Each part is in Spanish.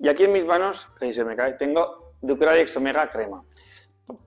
Y aquí en mis manos, que se me cae, tengo Ducray Ex Omega Crema.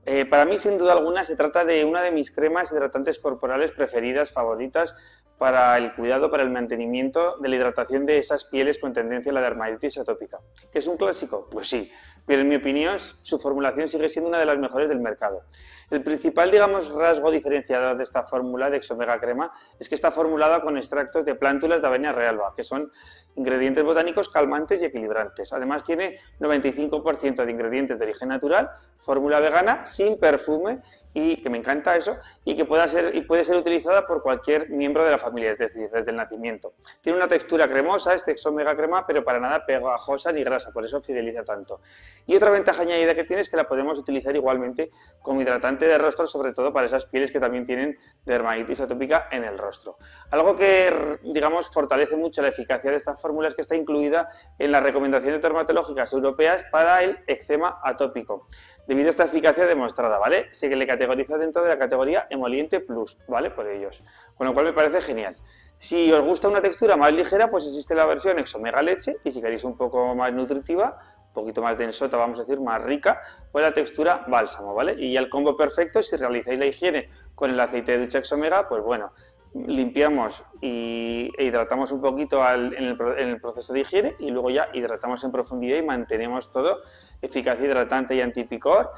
Eh, para mí, sin duda alguna, se trata de una de mis cremas hidratantes corporales preferidas, favoritas, para el cuidado, para el mantenimiento de la hidratación de esas pieles con tendencia a la dermatitis atópica. ¿Que es un clásico? Pues sí, pero en mi opinión su formulación sigue siendo una de las mejores del mercado. El principal, digamos, rasgo diferenciador de esta fórmula de Exomega Crema es que está formulada con extractos de plántulas de avena realba, que son ingredientes botánicos calmantes y equilibrantes. Además tiene 95% de ingredientes de origen natural, fórmula vegana, sin perfume y que me encanta eso, y que pueda ser, y puede ser utilizada por cualquier miembro de la familia, es decir, desde el nacimiento. Tiene una textura cremosa, es omega crema, pero para nada pegajosa ni grasa, por eso fideliza tanto. Y otra ventaja añadida que tiene es que la podemos utilizar igualmente como hidratante de rostro, sobre todo para esas pieles que también tienen dermatitis atópica en el rostro. Algo que, digamos, fortalece mucho la eficacia de esta fórmula es que está incluida en las recomendaciones dermatológicas europeas para el eczema atópico debido a esta eficacia demostrada, ¿vale? Se le categoriza dentro de la categoría emoliente plus, ¿vale? Por ellos. Con lo cual me parece genial. Si os gusta una textura más ligera, pues existe la versión Exomega Leche y si queréis un poco más nutritiva, un poquito más densota, vamos a decir, más rica, pues la textura bálsamo, ¿vale? Y el combo perfecto, si realizáis la higiene con el aceite de ducha Exomega, pues bueno, limpiamos y, e hidratamos un poquito en, el, proceso de higiene y luego ya hidratamos en profundidad y mantenemos todo eficacia hidratante y antipicor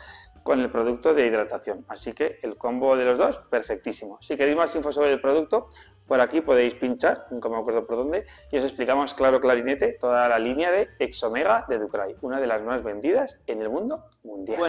con el producto de hidratación. Así que el combo de los dos, perfectísimo. Si queréis más info sobre el producto, por aquí podéis pinchar, nunca me acuerdo por dónde, y os explicamos claro clarinete toda la línea de Exomega de Ducray, una de las más vendidas en el mundo mundial.